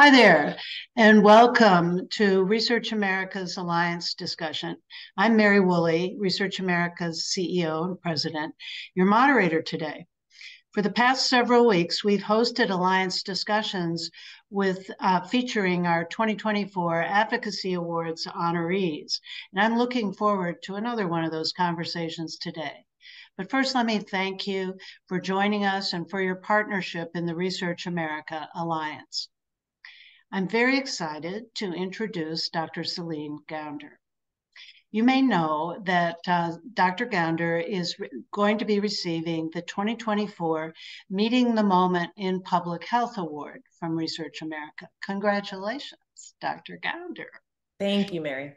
Hi there, and welcome to Research America's Alliance discussion. I'm Mary Woolley, Research America's CEO and President, your moderator today. For the past several weeks, we've hosted Alliance discussions with uh, featuring our 2024 Advocacy Awards honorees, and I'm looking forward to another one of those conversations today. But first, let me thank you for joining us and for your partnership in the Research America Alliance. I'm very excited to introduce Dr. Celine Gounder. You may know that uh, Dr. Gounder is going to be receiving the 2024 Meeting the Moment in Public Health Award from Research America. Congratulations, Dr. Gounder. Thank you, Mary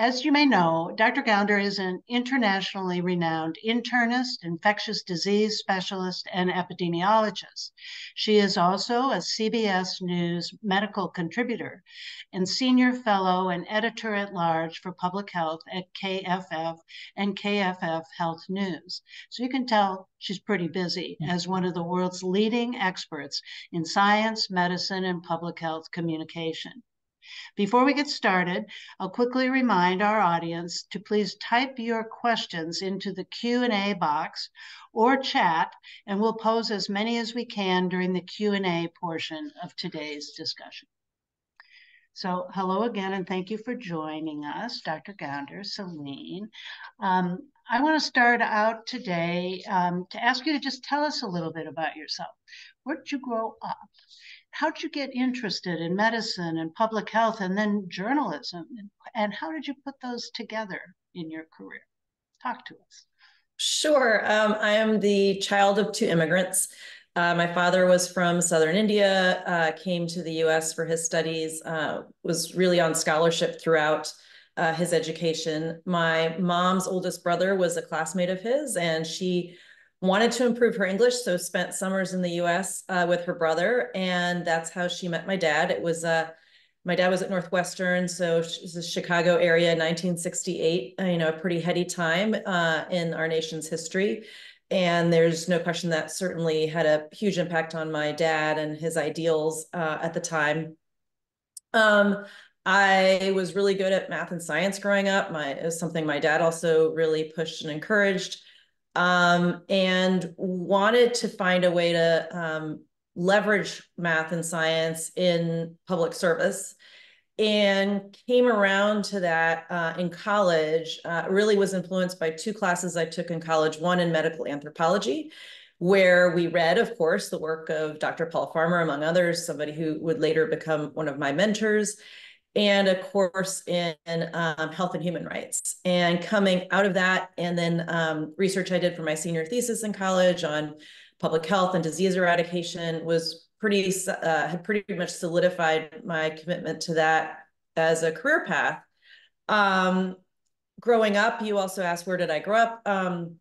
as you may know, Dr. Gounder is an internationally renowned internist, infectious disease specialist, and epidemiologist. She is also a CBS News medical contributor and senior fellow and editor at large for public health at KFF and KFF Health News. So you can tell she's pretty busy as one of the world's leading experts in science, medicine, and public health communication. Before we get started, I'll quickly remind our audience to please type your questions into the Q&A box or chat, and we'll pose as many as we can during the Q&A portion of today's discussion. So hello again, and thank you for joining us, Dr. Gounder, Celine. Um, I want to start out today um, to ask you to just tell us a little bit about yourself. Where did you grow up? how'd you get interested in medicine and public health and then journalism? And how did you put those together in your career? Talk to us. Sure. Um, I am the child of two immigrants. Uh, my father was from Southern India, uh, came to the US for his studies, uh, was really on scholarship throughout uh, his education. My mom's oldest brother was a classmate of his, and she wanted to improve her English, so spent summers in the U.S. Uh, with her brother, and that's how she met my dad. It was uh, my dad was at Northwestern, so was the Chicago area, 1968. Uh, you know, a pretty heady time in our nation's history, and there's no question that certainly had a huge impact on my dad and his ideals uh, at the time. Um, I was really good at math and science growing up. My it was something my dad also really pushed and encouraged um, and wanted to find a way to um, leverage math and science in public service and came around to that uh, in college uh, really was influenced by two classes i took in college one in medical anthropology where we read of course the work of dr paul farmer among others somebody who would later become one of my mentors and a course in um, health and human rights. And coming out of that, and then um, research I did for my senior thesis in college on public health and disease eradication was pretty uh, had pretty much solidified my commitment to that as a career path. Um, growing up, you also asked where did I grow up? Um,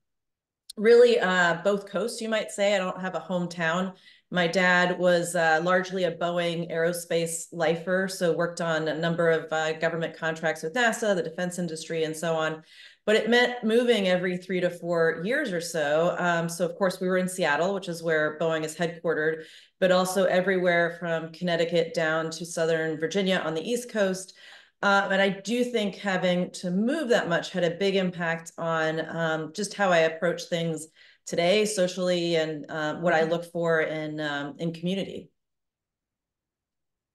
really, uh, both coasts, you might say. I don't have a hometown my dad was uh, largely a Boeing aerospace lifer, so worked on a number of uh, government contracts with NASA, the defense industry, and so on. But it meant moving every three to four years or so. Um, so, of course, we were in Seattle, which is where Boeing is headquartered, but also everywhere from Connecticut down to Southern Virginia on the East Coast. Uh, and I do think having to move that much had a big impact on um, just how I approach things today socially and uh, what I look for in um, in community.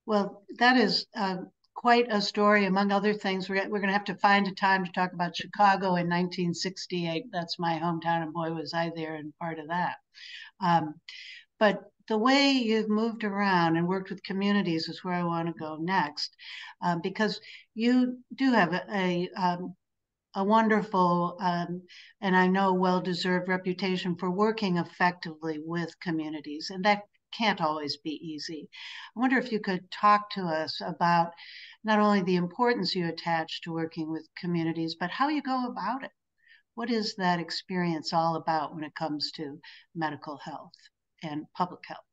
Well, that is uh, quite a story. Among other things, we're, we're going to have to find a time to talk about Chicago in 1968. That's my hometown, and boy, was I there and part of that. Um, but the way you've moved around and worked with communities is where I want to go next, um, because you do have a, a um, a wonderful um, and I know well deserved reputation for working effectively with communities. And that can't always be easy. I wonder if you could talk to us about not only the importance you attach to working with communities, but how you go about it. What is that experience all about when it comes to medical health and public health?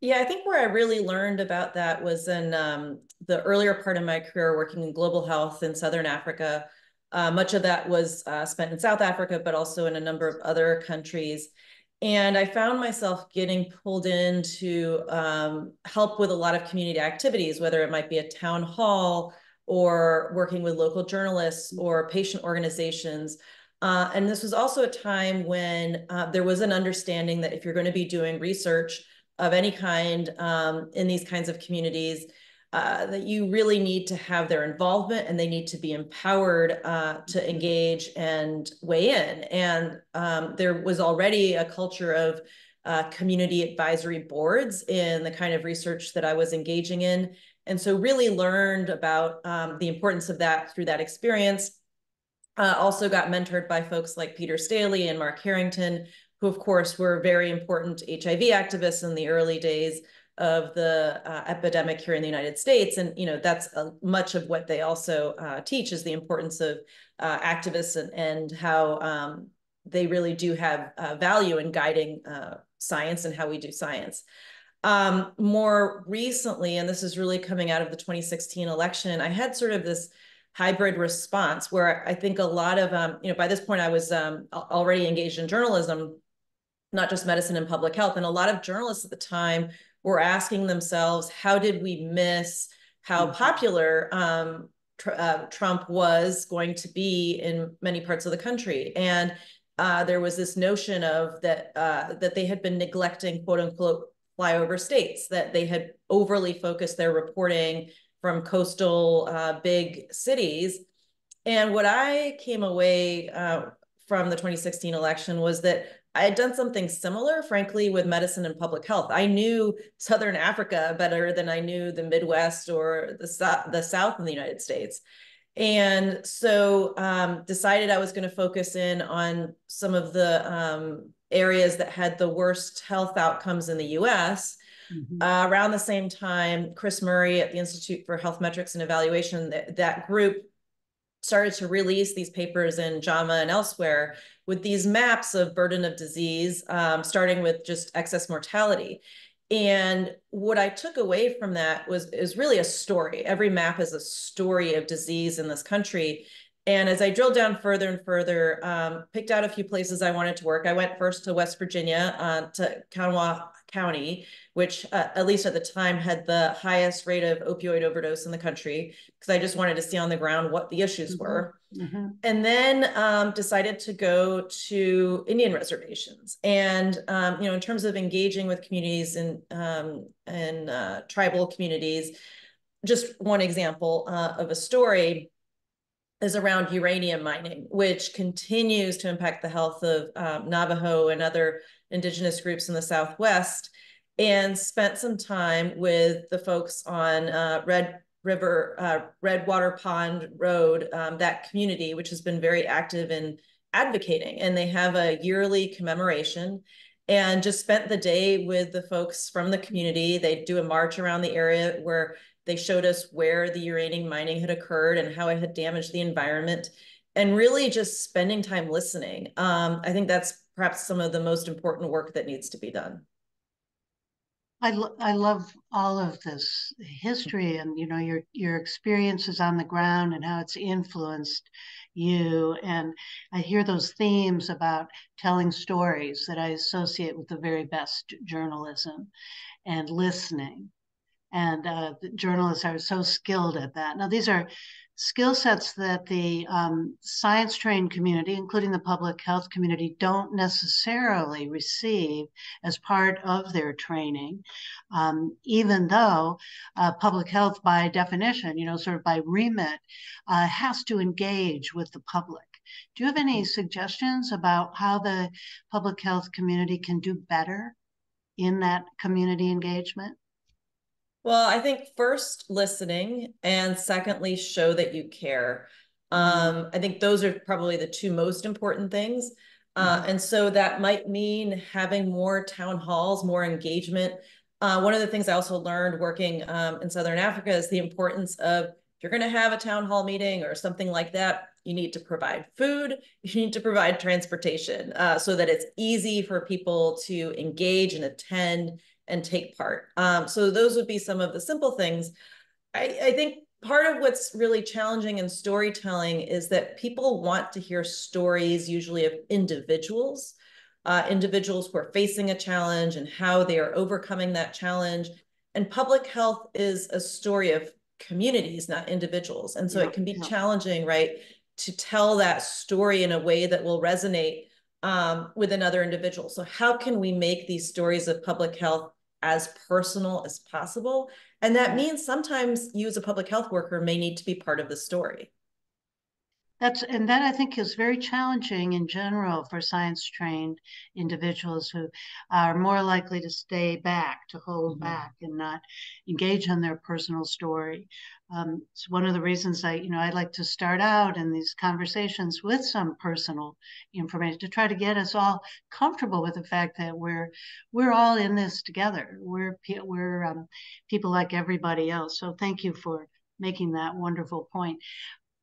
Yeah, I think where I really learned about that was in um, the earlier part of my career working in global health in Southern Africa, uh, much of that was uh, spent in South Africa, but also in a number of other countries. And I found myself getting pulled in to um, help with a lot of community activities, whether it might be a town hall or working with local journalists or patient organizations. Uh, and this was also a time when uh, there was an understanding that if you're going to be doing research of any kind um, in these kinds of communities, uh, that you really need to have their involvement and they need to be empowered uh, to engage and weigh in. And um, there was already a culture of uh, community advisory boards in the kind of research that I was engaging in. And so really learned about um, the importance of that through that experience. Uh, also got mentored by folks like Peter Staley and Mark Harrington, who of course were very important HIV activists in the early days of the uh, epidemic here in the United States. And, you know, that's uh, much of what they also uh, teach is the importance of uh, activists and, and how um, they really do have uh, value in guiding uh, science and how we do science. Um, more recently, and this is really coming out of the 2016 election, I had sort of this hybrid response where I think a lot of, um, you know, by this point I was um, already engaged in journalism, not just medicine and public health. And a lot of journalists at the time were asking themselves, how did we miss how mm-hmm. popular um, tr uh, Trump was going to be in many parts of the country? And uh, there was this notion of that uh, that they had been neglecting quote unquote flyover states, that they had overly focused their reporting from coastal uh, big cities. And what I came away uh, from the 2016 election was that I had done something similar, frankly, with medicine and public health. I knew Southern Africa better than I knew the Midwest or the, the South in the United States. And so um, decided I was going to focus in on some of the um, areas that had the worst health outcomes in the US. Mm-hmm. Uh, around the same time, Chris Murray at the Institute for Health Metrics and Evaluation, that, that group started to release these papers in JAMA and elsewhere with these maps of burden of disease, um, starting with just excess mortality. And what I took away from that was is really a story. Every map is a story of disease in this country. And as I drilled down further and further, um, picked out a few places I wanted to work. I went first to West Virginia, uh, to Kanawha County, which uh, at least at the time had the highest rate of opioid overdose in the country, because I just wanted to see on the ground what the issues mm-hmm. were. Mm-hmm. And then um, decided to go to Indian reservations. And, um, you know, in terms of engaging with communities and, um, and uh, tribal communities, just one example uh, of a story is around uranium mining, which continues to impact the health of um, Navajo and other indigenous groups in the Southwest, and spent some time with the folks on uh, Red River, uh, Redwater Pond Road, um, that community, which has been very active in advocating. And they have a yearly commemoration and just spent the day with the folks from the community. They do a march around the area where they showed us where the uranium mining had occurred and how it had damaged the environment and really just spending time listening. Um, I think that's perhaps some of the most important work that needs to be done. I, lo I love all of this history and you know your your experiences on the ground and how it's influenced you and I hear those themes about telling stories that I associate with the very best journalism and listening and uh, journalists are so skilled at that. Now, these are skill sets that the um, science trained community, including the public health community, don't necessarily receive as part of their training, um, even though uh, public health, by definition, you know, sort of by remit, uh, has to engage with the public. Do you have any suggestions about how the public health community can do better in that community engagement? Well, I think first listening and secondly, show that you care. Um, I think those are probably the two most important things. Uh, mm-hmm. and so that might mean having more town halls, more engagement. Uh, one of the things I also learned working um, in Southern Africa is the importance of if you're going to have a town hall meeting or something like that, you need to provide food, you need to provide transportation uh, so that it's easy for people to engage and attend and take part. Um, so those would be some of the simple things. I, I think part of what's really challenging in storytelling is that people want to hear stories usually of individuals uh, individuals who are facing a challenge and how they are overcoming that challenge. And public health is a story of communities, not individuals. And so yeah, it can be yeah. challenging, right, to tell that story in a way that will resonate um, with another individual. So how can we make these stories of public health as personal as possible? And that means sometimes you as a public health worker may need to be part of the story. That's and that I think is very challenging in general for science trained individuals who are more likely to stay back, to hold mm-hmm. back, and not engage in their personal story. Um, it's one of the reasons I, you know, I like to start out in these conversations with some personal information to try to get us all comfortable with the fact that we're we're all in this together. We're we're um, people like everybody else. So thank you for making that wonderful point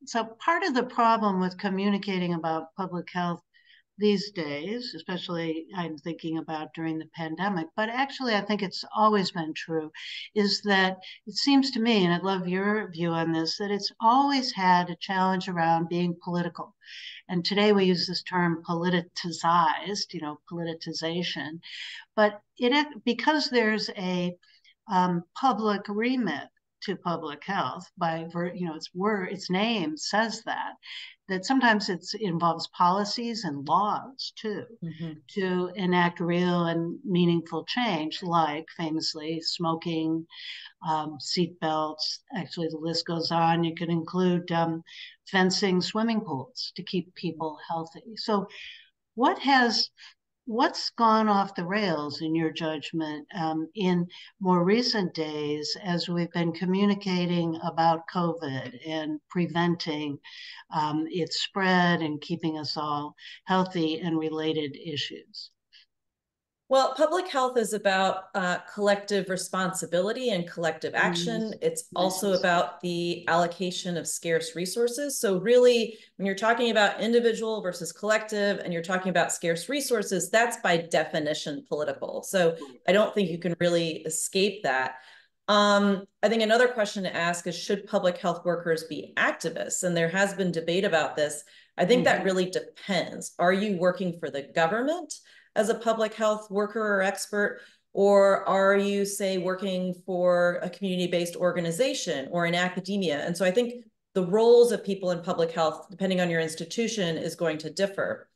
so part of the problem with communicating about public health these days, especially I'm thinking about during the pandemic, but actually I think it's always been true, is that it seems to me, and I'd love your view on this, that it's always had a challenge around being political. And today we use this term politicized, you know, politicization, but it because there's a um, public remit to public health by you know its word its name says that that sometimes it involves policies and laws too mm-hmm. to enact real and meaningful change like famously smoking um, seat belts. Actually the list goes on. You could include um, fencing swimming pools to keep people healthy. So what has what's gone off the rails in your judgment um, in more recent days as we've been communicating about COVID and preventing um, its spread and keeping us all healthy and related issues? Well, public health is about uh, collective responsibility and collective mm-hmm. action. Mm-hmm. It's also about the allocation of scarce resources. So, really, when you're talking about individual versus collective and you're talking about scarce resources, that's by definition political. So, I don't think you can really escape that. Um, I think another question to ask is should public health workers be activists? And there has been debate about this. I think mm-hmm. that really depends. Are you working for the government? As a public health worker or expert? Or are you, say, working for a community-based organization or in academia? And so I think the roles of people in public health, depending on your institution, is going to differ.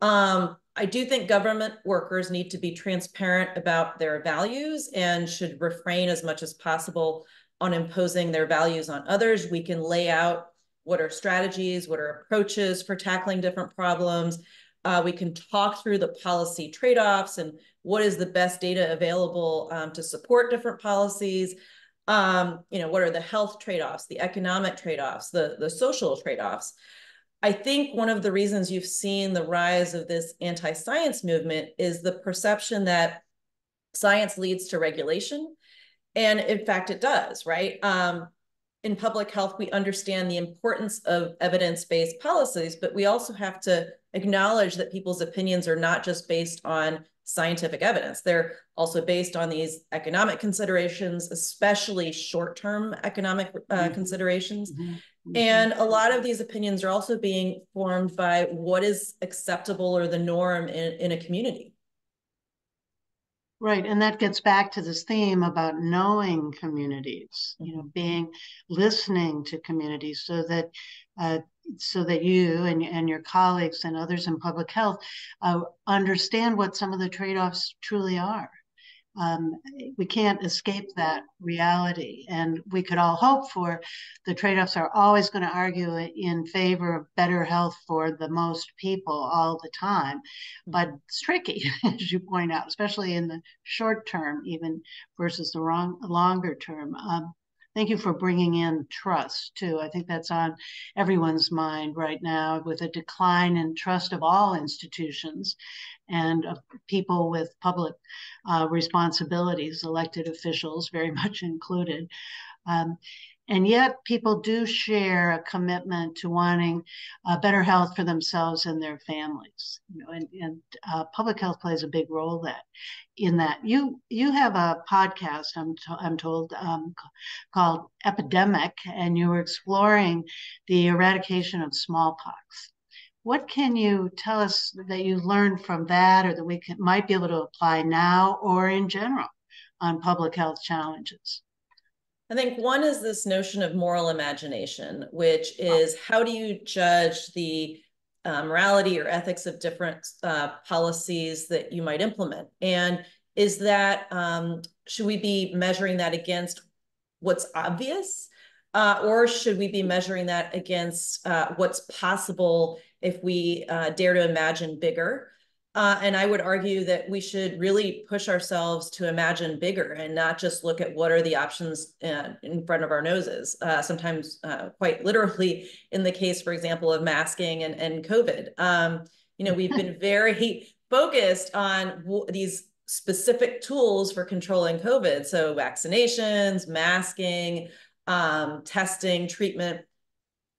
Um, I do think government workers need to be transparent about their values and should refrain as much as possible on imposing their values on others. We can lay out what are strategies, what are approaches for tackling different problems. Uh, we can talk through the policy trade-offs and what is the best data available um, to support different policies. Um, you know, what are the health trade-offs, the economic trade-offs, the, the social trade-offs. I think one of the reasons you've seen the rise of this anti-science movement is the perception that science leads to regulation. And in fact, it does, right? Um, in public health, we understand the importance of evidence-based policies, but we also have to acknowledge that people's opinions are not just based on scientific evidence. They're also based on these economic considerations, especially short-term economic uh, mm-hmm. considerations. Mm-hmm. mm-hmm. And a lot of these opinions are also being formed by what is acceptable or the norm in, in a community. Right, and that gets back to this theme about knowing communities, you know, mm-hmm. being listening to communities, so that uh, so that you and and your colleagues and others in public health uh, understand what some of the trade offs truly are um, we can't escape that reality. And we could all hope for the trade offs are always going to argue in favor of better health for the most people all the time. But it's tricky, as you point out, especially in the short term, even versus the wrong, longer term. Um, thank you for bringing in trust too. I think that's on everyone's mind right now with a decline in trust of all institutions and of people with public uh, responsibilities, elected officials very much included. Um, and yet people do share a commitment to wanting uh, better health for themselves and their families you know and, and uh, public health plays a big role that in that you you have a podcast i'm, to, I'm told um, called epidemic and you were exploring the eradication of smallpox what can you tell us that you learned from that or that we can, might be able to apply now or in general on public health challenges? I think one is this notion of moral imagination, which is how do you judge the uh, morality or ethics of different uh, policies that you might implement? And is that, um, should we be measuring that against what's obvious? Uh, or should we be measuring that against uh, what's possible if we uh, dare to imagine bigger? Uh, and I would argue that we should really push ourselves to imagine bigger and not just look at what are the options uh, in front of our noses. Uh, sometimes, uh, quite literally, in the case, for example, of masking and, and COVID. Um, you know, we've been very focused on these specific tools for controlling COVID. So, vaccinations, masking, um, testing, treatment.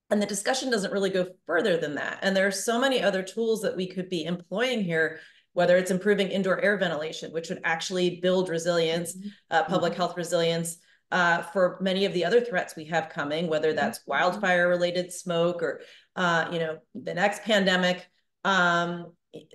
And the discussion doesn't really go further than that. And there are so many other tools that we could be employing here, whether it's improving indoor air ventilation, which would actually build resilience, mm-hmm. uh, public mm-hmm. health resilience uh, for many of the other threats we have coming, whether mm-hmm. that's wildfire related smoke or, uh, you know, the next pandemic. Um,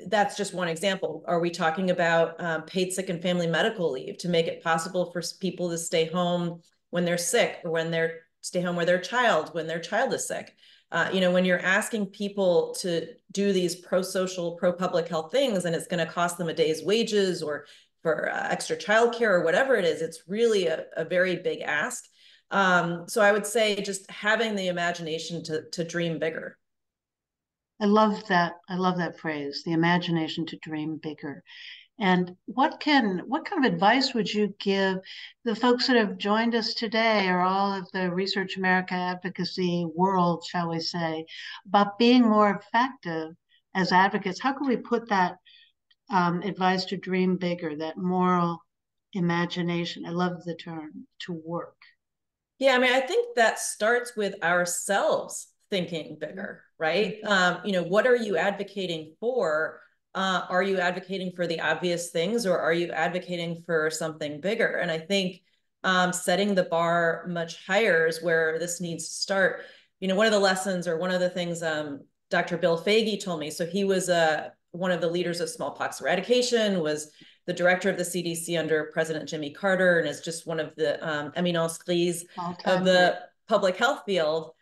that's just one example. Are we talking about um, paid sick and family medical leave to make it possible for people to stay home when they're sick or when they're stay home with their child when their child is sick. Uh, you know, when you're asking people to do these pro-social, pro-public health things, and it's going to cost them a day's wages or for uh, extra childcare or whatever it is, it's really a, a very big ask. Um, so I would say just having the imagination to to dream bigger. I love that. I love that phrase, the imagination to dream bigger. And what can what kind of advice would you give the folks that have joined us today, or all of the Research America advocacy world, shall we say, about being more effective as advocates? How can we put that um, advice to dream bigger, that moral imagination? I love the term to work. Yeah, I mean, I think that starts with ourselves thinking bigger, right? Mm-hmm. Um, you know, what are you advocating for? Uh, are you advocating for the obvious things or are you advocating for something bigger? And I think um, setting the bar much higher is where this needs to start. You know, one of the lessons or one of the things um, Dr. Bill Foege told me, so he was uh, one of the leaders of smallpox eradication, was the director of the CDC under President Jimmy Carter, and is just one of the um, eminence grise of the public health field.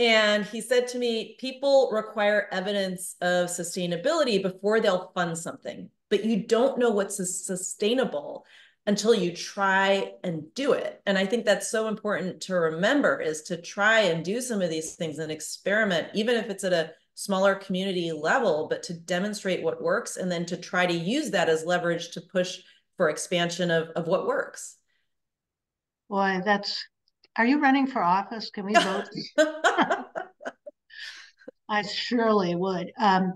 And he said to me, people require evidence of sustainability before they'll fund something, but you don't know what's sustainable until you try and do it. And I think that's so important to remember is to try and do some of these things and experiment, even if it's at a smaller community level, but to demonstrate what works and then to try to use that as leverage to push for expansion of, of what works. Boy, that's are you running for office? Can we vote? I surely would. Um,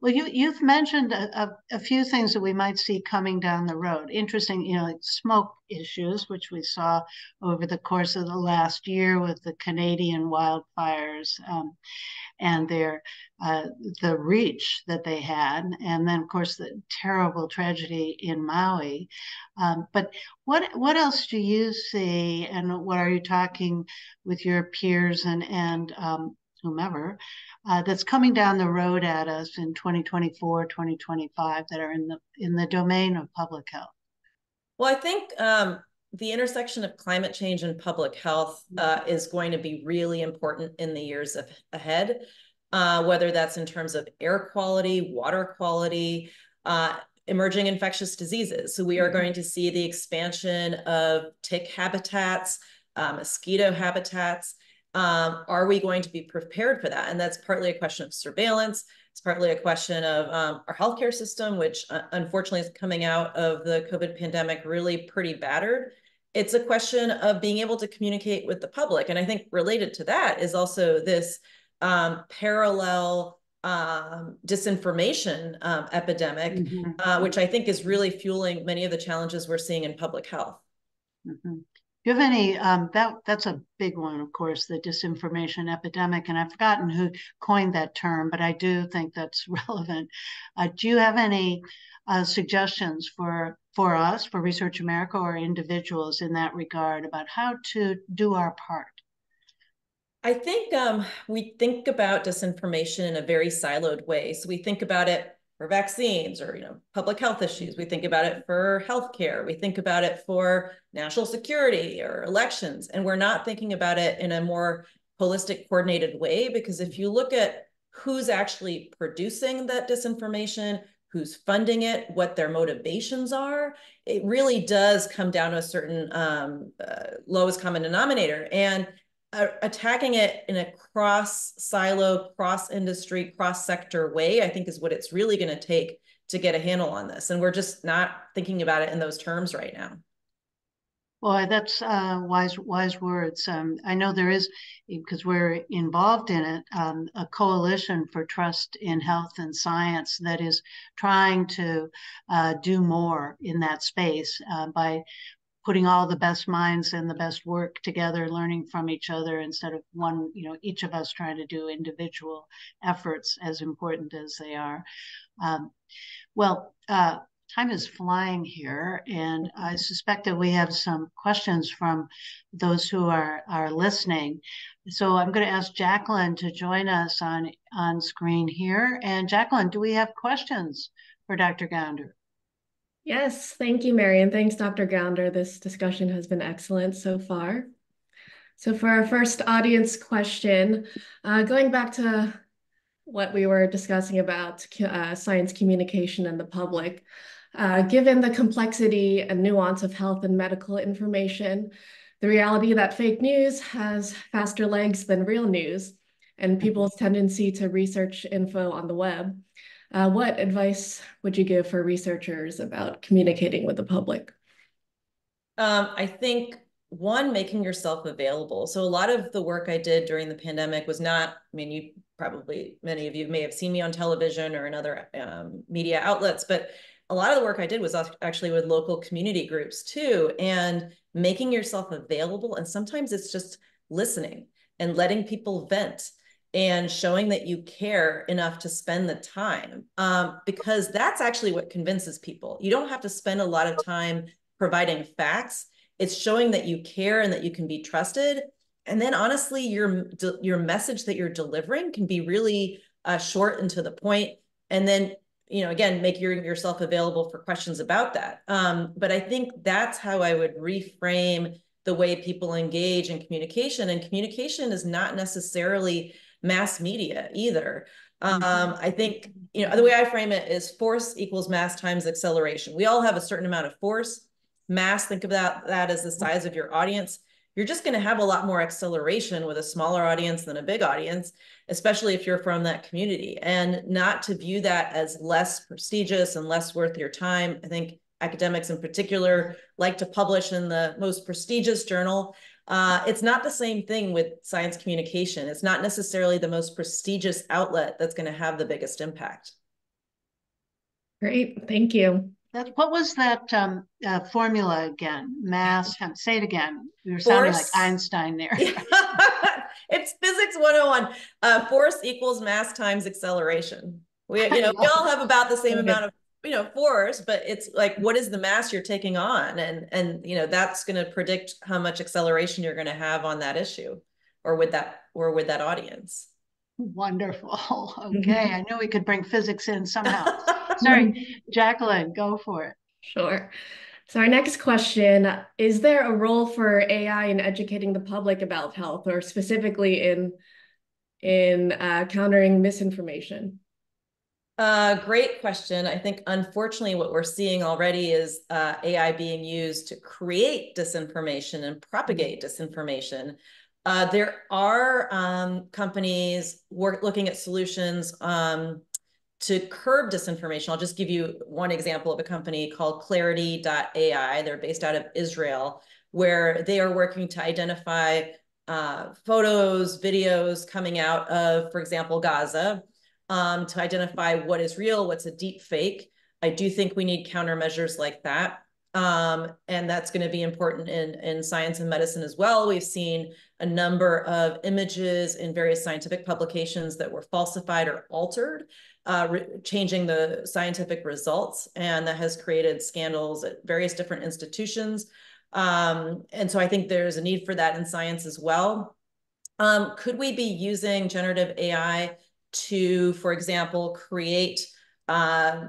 well, you you've mentioned a, a, a, few things that we might see coming down the road. Interesting, you know, like smoke issues, which we saw over the course of the last year with the Canadian wildfires. Um, and their uh, the reach that they had, and then of course the terrible tragedy in Maui. Um, but what what else do you see, and what are you talking with your peers and and um, whomever uh, that's coming down the road at us in 2024, 2025 that are in the in the domain of public health? Well, I think um, the intersection of climate change and public health uh, is going to be really important in the years of, ahead, uh, whether that's in terms of air quality, water quality, uh, emerging infectious diseases. So we are mm-hmm. going to see the expansion of tick habitats, uh, mosquito habitats. Um, are we going to be prepared for that? And that's partly a question of surveillance. It's partly a question of um, our healthcare system, which uh, unfortunately is coming out of the COVID pandemic really pretty battered it's a question of being able to communicate with the public. And I think related to that is also this um, parallel um, disinformation um, epidemic, mm-hmm. uh, which I think is really fueling many of the challenges we're seeing in public health. Mm-hmm. Do you have any um, that that's a big one, of course, the disinformation epidemic, and I've forgotten who coined that term, but I do think that's relevant. Uh, do you have any uh, suggestions for for us, for Research America, or individuals in that regard about how to do our part? I think um, we think about disinformation in a very siloed way. So we think about it for vaccines or you know public health issues. We think about it for healthcare. We think about it for national security or elections, and we're not thinking about it in a more holistic, coordinated way. Because if you look at who's actually producing that disinformation, who's funding it, what their motivations are, it really does come down to a certain um, uh, lowest common denominator. And attacking it in a cross silo, cross industry, cross sector way, I think is what it's really going to take to get a handle on this. And we're just not thinking about it in those terms right now. Boy, that's uh, wise wise words. Um, I know there is because we're involved in it um, a coalition for trust in health and science that is trying to uh, do more in that space uh, by putting all the best minds and the best work together, learning from each other instead of one, you know, each of us trying to do individual efforts as important as they are. Um, well, uh, time is flying here, and I suspect that we have some questions from those who are are listening. So I'm going to ask Jacqueline to join us on on screen here. And Jacqueline, do we have questions for Dr. Gounder? Yes, thank you, Mary, and thanks, Dr. Gounder. This discussion has been excellent so far. So for our first audience question, uh, going back to what we were discussing about uh, science communication and the public, uh, given the complexity and nuance of health and medical information, the reality that fake news has faster legs than real news, and people's tendency to research info on the web, uh, what advice would you give for researchers about communicating with the public? Um, I think one, making yourself available. So a lot of the work I did during the pandemic was not, I mean, you probably, many of you may have seen me on television or in other um, media outlets, but a lot of the work I did was actually with local community groups too, and making yourself available. And sometimes it's just listening and letting people vent and showing that you care enough to spend the time um, because that's actually what convinces people. You don't have to spend a lot of time providing facts. It's showing that you care and that you can be trusted. And then honestly your your message that you're delivering can be really uh, short and to the point. and then you know again make your, yourself available for questions about that. Um, but i think that's how i would reframe the way people engage in communication. And communication is not necessarily mass media either. Mm-hmm. Um, I think, you know, the way I frame it is force equals mass times acceleration. We all have a certain amount of force. Mass, think of that, that as the size of your audience. You're just going to have a lot more acceleration with a smaller audience than a big audience, especially if you're from that community. And not to view that as less prestigious and less worth your time. I think academics in particular like to publish in the most prestigious journal uh, it's not the same thing with science communication. It's not necessarily the most prestigious outlet that's going to have the biggest impact. Great, thank you. That, what was that um, uh, formula again? Mass, say it again. You're sounding like Einstein there. it's physics 101. Uh, force equals mass times acceleration. We, you know, we all have about the same amount of you know force but it's like what is the mass you're taking on? And and you know that's going to predict how much acceleration you're going to have on that issue or with that or with that audience. Wonderful. Okay i knew we could bring physics in somehow. Sorry jacqueline go for it. Sure. So our next question is there a role for ai in educating the public about health or specifically in in uh, countering misinformation uh, great question. I think unfortunately what we're seeing already is uh, AI being used to create disinformation and propagate disinformation. Uh, there are um, companies work, looking at solutions um, to curb disinformation. I'll just give you one example of a company called Clarity.ai. They're based out of Israel, where they are working to identify uh, photos, videos coming out of, for example, Gaza, um, to identify what is real, what's a deep fake. I do think we need countermeasures like that. Um, and that's going to be important in, in science and medicine as well. We've seen a number of images in various scientific publications that were falsified or altered, uh, changing the scientific results. And that has created scandals at various different institutions. Um, and so I think there's a need for that in science as well. Um, could we be using generative AI to, for example, create uh,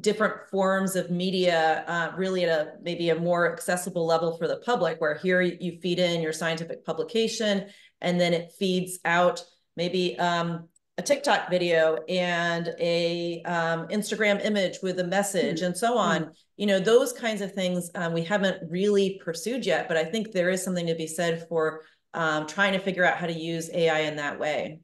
different forms of media uh, really at a maybe a more accessible level for the public where here you feed in your scientific publication and then it feeds out maybe um, a TikTok video and a um, Instagram image with a message mm-hmm. and so on. Mm-hmm. You know, those kinds of things um, we haven't really pursued yet, but I think there is something to be said for um, trying to figure out how to use AI in that way.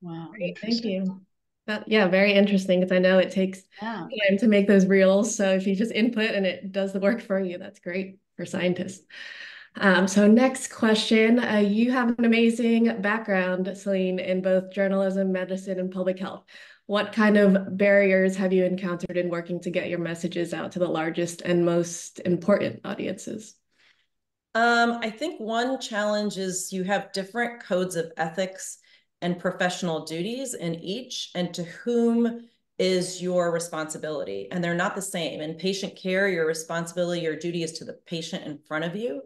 Wow. Great. Thank you. That, yeah, very interesting because I know it takes yeah. time to make those reels. So if you just input and it does the work for you, that's great for scientists. Um, so next question, uh, you have an amazing background, Celine, in both journalism, medicine, and public health. What kind of barriers have you encountered in working to get your messages out to the largest and most important audiences? Um, I think one challenge is you have different codes of ethics and professional duties in each, and to whom is your responsibility. And they're not the same. In patient care, your responsibility, your duty is to the patient in front of you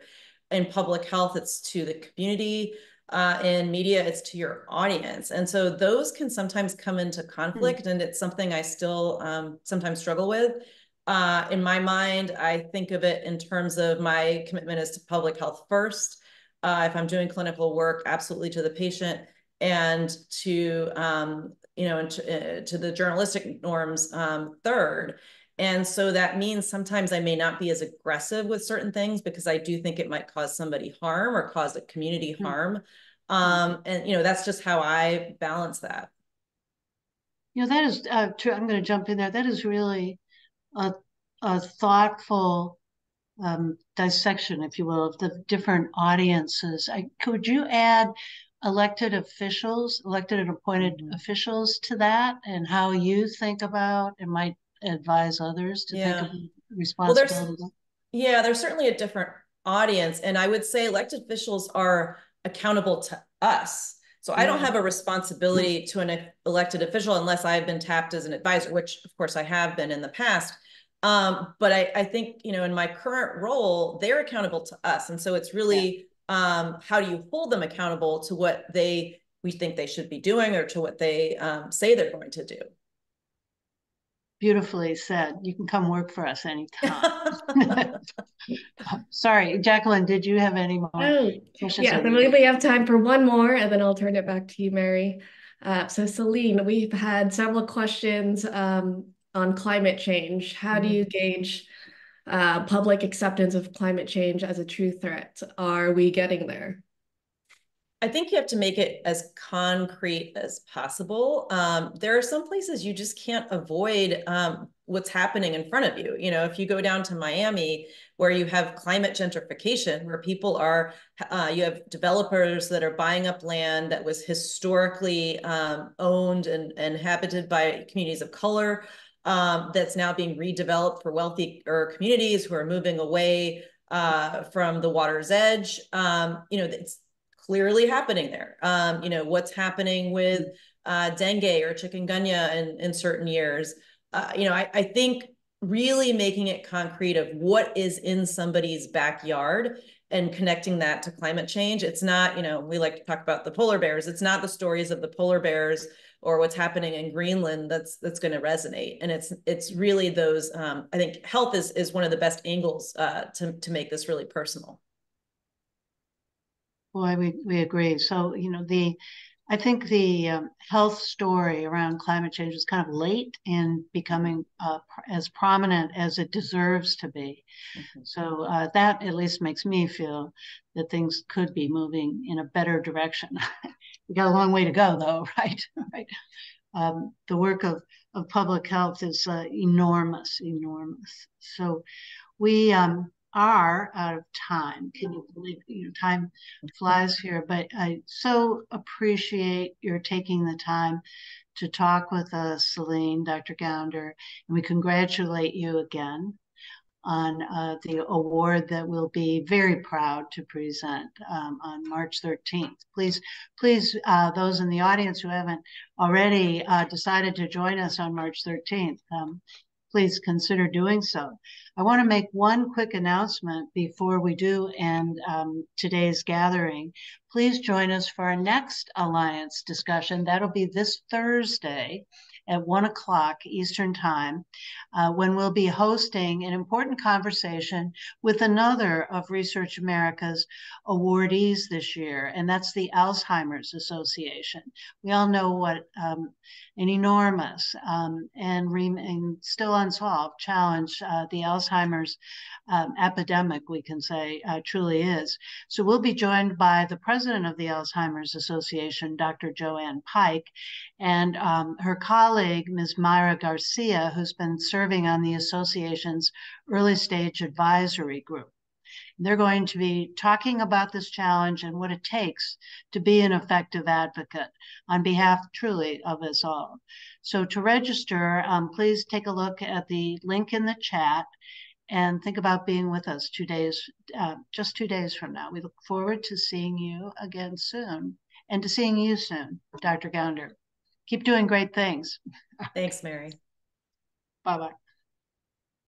in public health, it's to the community. Uh, in media, it's to your audience. And so those can sometimes come into conflict, mm-hmm. and it's something I still um, sometimes struggle with. Uh, in my mind, I think of it in terms of my commitment is to public health first. Uh, if I'm doing clinical work, absolutely to the patient and to um, you know, to, uh, to the journalistic norms um, third. And so that means sometimes I may not be as aggressive with certain things because I do think it might cause somebody harm or cause a community hmm. harm. Um, and, you know, that's just how I balance that. You know, that is uh, true. I'm going to jump in there. That is really a, a thoughtful um, dissection, if you will, of the different audiences. I, could you add elected officials, elected and appointed mm -hmm. officials to that and how you think about and might advise others to yeah. think of responsibility? Well, there's, yeah, there's certainly a different audience. And I would say elected officials are accountable to us. So I don't have a responsibility to an elected official unless I've been tapped as an advisor, which of course I have been in the past. Um, but I, I, think, you know, in my current role, they're accountable to us. And so it's really yeah. Um, how do you hold them accountable to what they we think they should be doing or to what they um, say they're going to do beautifully said. You can come work for us anytime. Sorry, Jacqueline, did you have any more oh, questions? Yeah, I believe we have time for one more, and then I'll turn it back to you, Mary. Uh, so, Celine, we've had several questions um, on climate change. How do you mm-hmm. gauge uh, public acceptance of climate change as a true threat? Are we getting there? I think you have to make it as concrete as possible. Um, there are some places you just can't avoid um, what's happening in front of you. You know, if you go down to Miami, where you have climate gentrification, where people are, uh, you have developers that are buying up land that was historically um, owned and, and inhabited by communities of color, um, that's now being redeveloped for wealthy or communities who are moving away uh, from the water's edge. Um, you know, it's clearly happening there. Um, you know, what's happening with uh, dengue or chikungunya in, in certain years. Uh, you know, I, I think really making it concrete of what is in somebody's backyard and connecting that to climate change. It's not, you know, we like to talk about the polar bears. It's not the stories of the polar bears or what's happening in Greenland that's that's going to resonate. And it's it's really those. Um, I think health is is one of the best angles uh, to to make this really personal. Boy, we, we agree. So, you know, the I think the um, health story around climate change is kind of late in becoming uh, as prominent as it deserves to be. Mm-hmm. So uh, that at least makes me feel that things could be moving in a better direction. we got a long way to go, though, right? right. Um, the work of, of public health is uh, enormous, enormous. So we um, are out of time. Can you believe you know time flies here? But I so appreciate your taking the time to talk with us, Celine, Dr. Gounder, and we congratulate you again on uh, the award that we'll be very proud to present um, on March 13th. Please, please, uh, those in the audience who haven't already uh, decided to join us on March 13th, um, please consider doing so. I want to make one quick announcement before we do end um, today's gathering. Please join us for our next Alliance discussion. That'll be this Thursday at one o'clock Eastern Time, uh, when we'll be hosting an important conversation with another of Research America's awardees this year, and that's the Alzheimer's Association. We all know what um, an enormous um, and, and, still unsolved challenge uh, the Alzheimer's um, epidemic, we can say, uh, truly is. So we'll be joined by the president of the Alzheimer's Association, Dr. Joanne Pike, and um, her colleague, Ms. Myra Garcia, who's been serving on the association's early stage advisory group. They're going to be talking about this challenge and what it takes to be an effective advocate on behalf truly of us all. So to register, um, please take a look at the link in the chat and think about being with us two days, uh, just two days from now. We look forward to seeing you again soon and to seeing you soon, Dr. Gounder. Keep doing great things. Thanks, Mary. Bye-bye.